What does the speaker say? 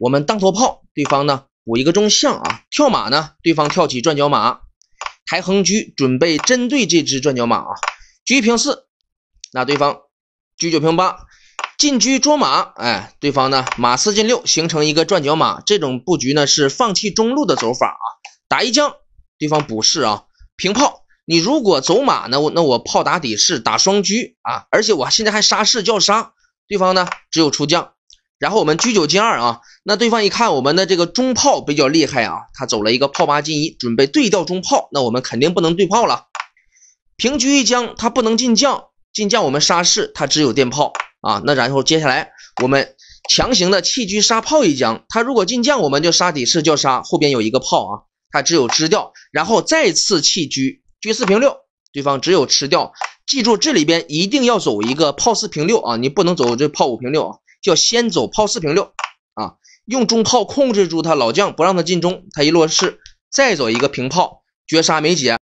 我们当头炮，对方呢补一个中象啊，跳马呢，对方跳起转角马，抬横车，准备针对这只转角马啊，车平四，那对方车九平八，进车捉马，哎，对方呢马四进六，形成一个转角马，这种布局呢是放弃中路的走法啊，打一将，对方补士啊，平炮。你如果走马呢，那我炮打底士，打双车啊，而且我现在还杀士叫杀，对方呢只有出将，然后我们车九进二啊，那对方一看我们的这个中炮比较厉害啊，他走了一个炮八进一，准备对调中炮，那我们肯定不能对炮了。平车一将，他不能进将，进将我们杀士，他只有电炮啊，那然后接下来我们强行的弃车杀炮一将，他如果进将，我们就杀底士叫杀，后边有一个炮啊，他只有支掉，然后再次弃车。车四平六，对方只有吃掉。记住，这里边一定要走一个炮四平六啊，你不能走这炮五平六啊，叫先走炮四平六啊，用中炮控制住他老将，不让他进中，他一落士，再走一个平炮，绝杀没解。